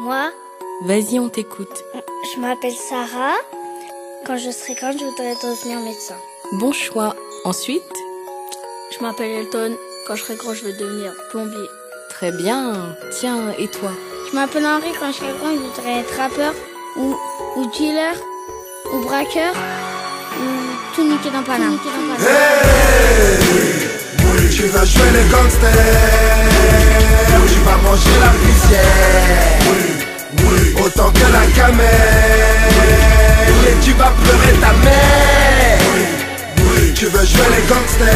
Moi, Vas-y, on t'écoute. je m'appelle Sarah. Quand je serai grande, je voudrais devenir médecin. Bon choix. Ensuite Je m'appelle Elton. Quand je serai grand, je veux devenir plombier. Très bien. Tiens, et toi Je m'appelle Henri. Quand je serai grand, je voudrais être rappeur ou, ou dealer ou braqueur ou tout niquer dans Paname. Oui, tu vas jouer les gangsters. Tu vas manger la poussière autant que la camelle Et tu vas pleurer ta mère. Tu veux jouer les gangsters.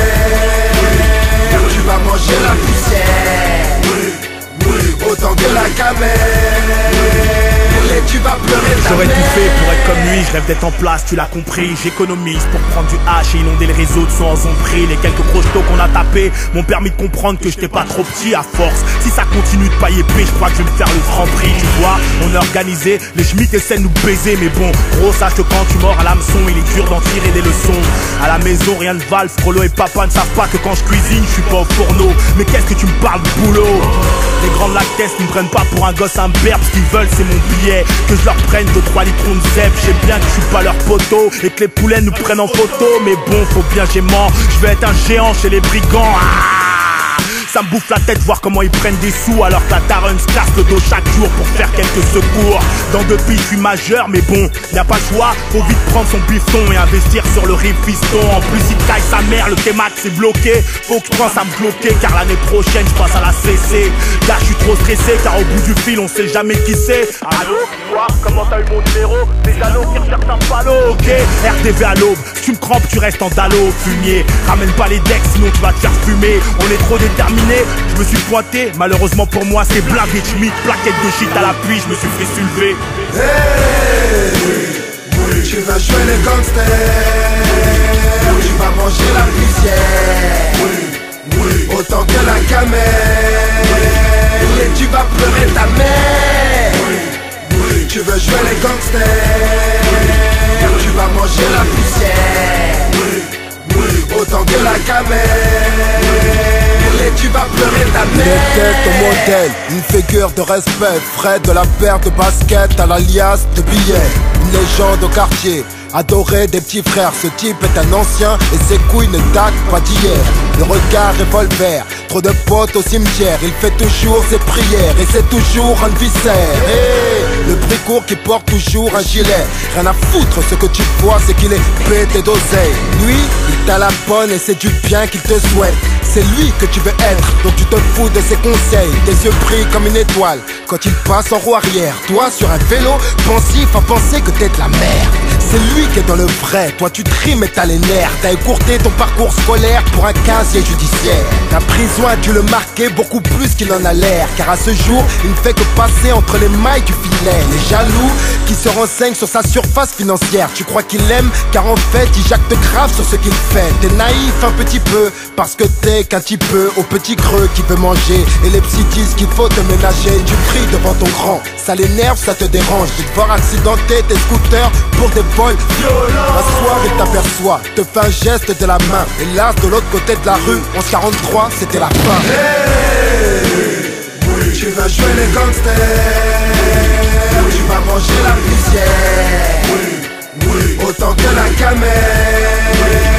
Tu vas manger la poussière. Autant que la camelle Et tu vas pleurer ta J'aurais tout fait pour être comme lui, je rêve d'être en place, tu l'as compris, j'économise pour prendre du H et inonder le réseau de son en prix. Les quelques crochetos qu'on a tapés m'ont permis de comprendre que j'étais pas trop petit à force. Si ça continue de pailler épais, je crois que je vais me faire le grand prix, tu vois. On est organisé, les schmitts essaient de nous baiser, mais bon, gros sache que quand tu mords à l'hameçon, il est dur d'en tirer des leçons. À la maison, rien de valve, Frollo et papa ne savent pas que quand je cuisine, je suis pas au fourneau. Mais qu'est-ce que tu me parles de boulot? Les grandes lactesses ne me prennent pas pour un gosse imberbe, ce qu'ils veulent c'est mon billet. Que je leur prenne 2-3 litrons de zèbre, je bien que je suis pas leur poteau et que les poulets nous prennent en photo. Mais bon, faut bien j'aimant, je vais être un géant chez les brigands. Ah ça me bouffe la tête voir comment ils prennent des sous alors que la se casse le dos chaque jour pour faire quelques secours. Dans deux pays, je suis majeur, mais bon, y a pas le choix. Faut vite prendre son bifton et investir sur le rive piston. En plus, il taille sa mère, le T-Max est bloqué. Faut que je pense à me bloquer car l'année prochaine, je passe à la CC. Là, je suis trop stressé car au bout du fil, on sait jamais qui c'est. Allô, toi, comment t'as eu mon numéro? Des anneaux qui recherchent un ballot, ok RDV à l'aube, tu me crampes, tu restes en dallo, fumier. Ramène pas les decks, sinon tu vas te faire fumer. On est trop je me suis pointé. Malheureusement pour moi, c'est blindé Schmidt, plaquette de shit à l'appui, je me suis fait soulever. Hey, oui, tu vas jouer les gangsters. Tu vas manger la poussière Oui, oui, autant que la camelle Et tu vas pleurer ta mère. Oui, oui, tu veux jouer les gangsters. Tu vas manger la poussière Oui, oui, autant que la camelle Et tu vas pleurer ta mère était ton modèle, une figure de respect, frais de la paire de basket à l'alias de billets. Une légende au quartier, adoré des petits frères. Ce type est un ancien et ses couilles ne datent pas d'hier. Le regard revolver, trop de potes au cimetière. Il fait toujours ses prières et c'est toujours un viscère. Hey, le bricourt qui porte toujours un gilet. Rien à foutre, ce que tu vois, c'est qu'il est pété d'oseille. Lui, il t'a la bonne et c'est du bien qu'il te souhaite. C'est lui que tu veux être, donc tu te fous de ses conseils. Tes yeux brillent comme une étoile quand il passe en roue arrière. Toi sur un vélo, pensif à penser que t'es de la merde. C'est lui qui est dans le vrai, toi tu trimes et t'as les nerfs. T'as écourté ton parcours scolaire pour un casier judiciaire. Ta prison a dû le marquer beaucoup plus qu'il en a l'air. Car à ce jour, il ne fait que passer entre les mailles du filet. Les jaloux qui se renseignent sur sa surface financière. Tu crois qu'il aime, car en fait il jacte grave sur ce qu'il fait. T'es naïf un petit peu, parce que t'es qu'un petit peu au petit creux qui veut manger. Et les petits disent qu'il faut te ménager. Tu pries devant ton grand, ça l'énerve, ça te dérange. De voir accidenter tes scooters pour des vols violents. Un soir il t'aperçoit, te fait un geste de la main. Hélas, de l'autre côté de la rue, en 43, c'était la fin. Oui, tu vas jouer les gangsters Tu vas manger la poussière Oui, oui, autant que la camelle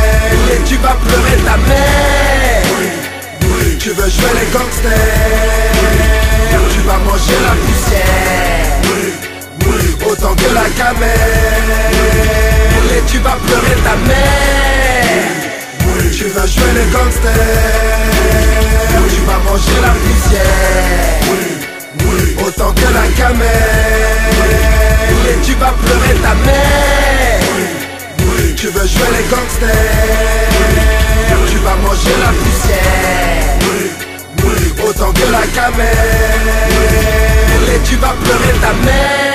gangster. Tu vas manger la poussière oui, oui. Autant que la camelle Et tu vas pleurer ta mère. Oui, Tu veux jouer les gangsters. Tu vas manger la poussière. Autant que la camelle Et tu vas pleurer ta mère.